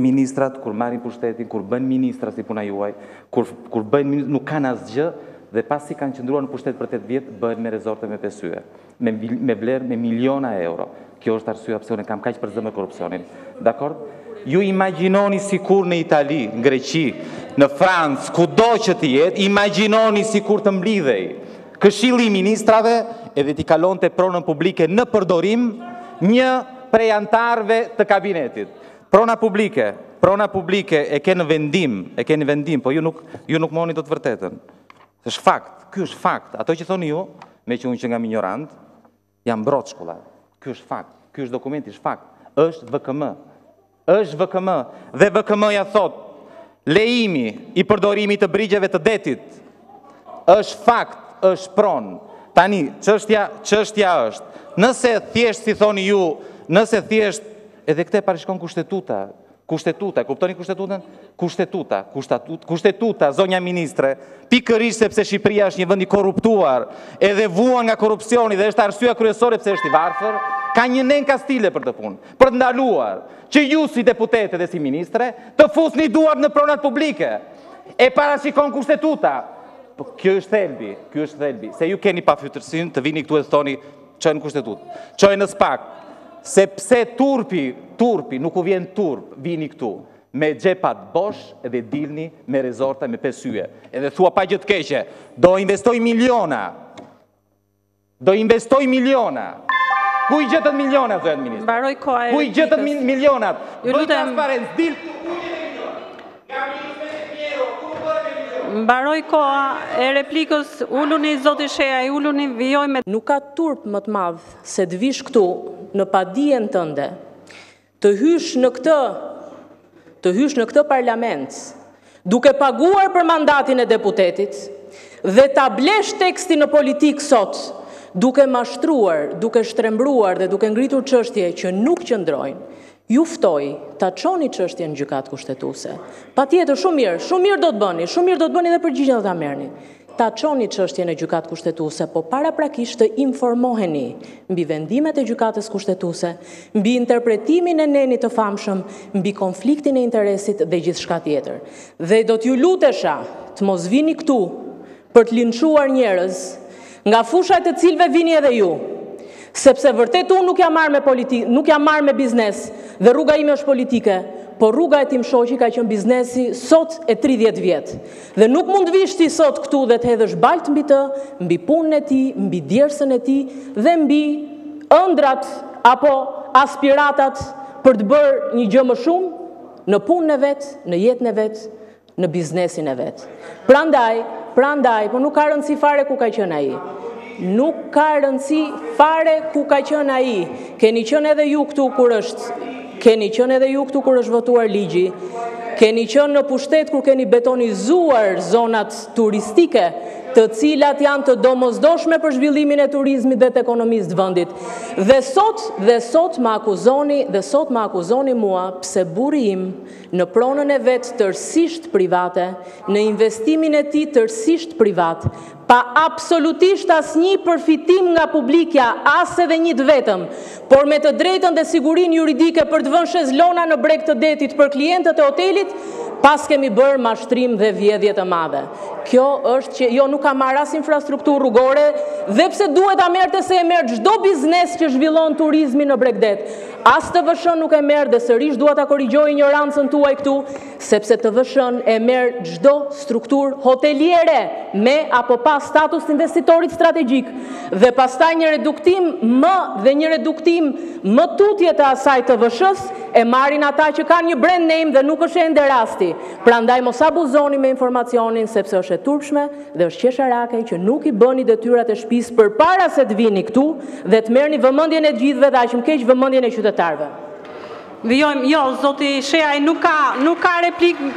Ministrat kur marrin pushtetin, kur bëhen ministra si puna juaj, kur kur bëjnë nuk kanë asgjë dhe pasi kanë qëndruar në pushtet për tetë vjet bëhen me rezorte me pesë yje, me me vlerë me miliona euro. Kjo është arsyeja pse unë kam kaq për zemër korrupsionin. Dakord? Ju imagjinoni sikur në Itali, në Greqi, në Francë, kudo që të jetë, imagjinoni sikur të mblidhej Këshilli i Ministrave edhe t'i kalonte pronën publike në përdorim një prej anëtarëve të kabinetit. Prona publike, prona publike e ke në vendim, e ke në vendim, po ju nuk, ju nuk e mohoni dot të vërtetën. është fakt, kjo është fakt. Ato që thoni ju, meqë unë qenkam injorant, janë broçkulla. Kjo është fakt, kjo është dokument, është fakt. është VKM. është VKM. Dhe VKM-ja thotë, lejimi i përdorimit të brigjeve të detit, është fakt, është pronë. Tani, çështja, çështja është, nëse thjesht si thoni ju, nëse thjesht Edhe këtë e parashikon kushtetuta, kushtetuta, e kuptoni kushtetutën? Kushtetuta, kushtetut, kushtetuta, zonja ministre, pikërisht sepse Shqipëria është një vend i korruptuar, edhe vuan nga korrupsioni dhe është arsyeja kryesore pse është i varfër, ka një nen kastile për këtë punë, për të ndaluar që ju si deputete dhe si ministre të fusni duart në pronat publike. E parashikon kushtetuta. Po, kjo është thelbi, kjo është thelbi. Se ju keni pafytyrësinë të vini këtu e të thoni Qoj në kushtetutë, qoj në spak, se pse turpi, turpi, nuk u vjen turp, vini këtu, me gjepat bosh dhe dilni me rezorta me pesyje. Edhe thua pa gjithë keqe, do investoj miliona, do investoj miliona, ku i gjetët miliona, zëhet ministrë? Baroj koha e rikitës. Ku i gjetët milionat? Ju lutem... Bëjë transparentës, dilë, ku i gjetët milionat? Mbaroi koha e replikës, uluni zoti Shehaj, uluni, vijojmë. Nuk ka turp më të madh se të vish këtu në padijen tënde, të hysh në këtë, të hysh në këtë parlament, duke paguar për mandatin e deputetit dhe ta blesh tekstin në politikë sot, duke mashtruar, duke shtrembruar dhe duke ngritur çështje që nuk qëndrojnë, Ju ftoj ta çoni çështjen në Gjykatë Kushtetuese. Patjetër, shumë mirë, shumë mirë do të bëni, shumë mirë do të bëni dhe përgjigjen do ta merrni. Ta çoni çështjen në Gjykatë Kushtetuese, po paraprakisht të informoheni mbi vendimet e Gjykatës Kushtetuese, mbi interpretimin e nenit të famshëm, mbi konfliktin e interesit dhe gjithçka tjetër. Dhe do t'ju lutesha të mos vini këtu për të linçuar njerëz, nga fusha e të cilëve vini edhe ju. Sepse vërtet unë u... me politikë, nuk jam marrë me biznes dhe rruga ime është politike, por rruga e tim shoqi ka qenë biznesi sot e 30 vjet. Dhe nuk mund të vish ti sot këtu dhe të hedhësh baltë mbi të, mbi punën e tij, mbi djersën e tij dhe mbi ëndrrat apo aspiratat për të bërë një gjë më shumë në punën e vet, në jetën e vet, në biznesin e vet. Prandaj, prandaj, po nuk ka rëndësi fare ku ka qenë ai. Nuk ka rëndësi fare ku ka qenë ai. Keni qenë edhe ju këtu kur është keni qenë edhe ju këtu kur është votuar ligji. Keni qenë në pushtet kur keni betonizuar zonat turistike, të cilat janë të domosdoshme për zhvillimin e turizmit dhe të ekonomisë të vendit. Dhe sot, dhe sot më akuzoni, dhe sot më akuzoni mua pse burri im në pronën e vet tërësisht private, në investimin e tij tërësisht privat, pa absolutisht asnjë përfitim nga publikja, as edhe një të vetëm, por me të drejtën dhe sigurinë juridike për të vënë shezlona në breg të detit për klientët e hotelit, paskemi bërë mashtrim dhe vjedhje të madhe. Kjo është që jo nuk ka marrë as infrastrukturë rrugore dhe pse duhet ta merrte se e merr çdo biznes që zhvillon turizmin në bregdet. As TVSH-në nuk e merr dhe sërish dua ta korrigjoj injorancën tuaj këtu, sepse TVSH-në e merr çdo strukturë hoteliere me apo pa status të investitorit strategjik dhe pastaj një reduktim më dhe një reduktim më tutje të asaj TVSH-së e marrin ata që kanë një brand name dhe nuk është ende rasti. Prandaj mos abuzoni me informacionin sepse është e turpshme Dhe është qesharake që nuk i bëni detyrat e shpisë përpara se të vini këtu dhe të merrni vëmendjen e të gjithëve dhe aq më keq vëmendjen e qytetarëve. Vijojmë, jo, zoti Shehaj nuk ka, nuk ka replikë,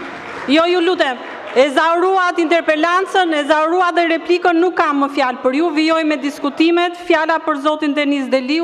jo, ju lutem, ezauruat interpelancën, ezauruat dhe replikën, nuk ka më fjalë për ju, vijojmë me diskutimet, fjala për zotin Denis Deliu.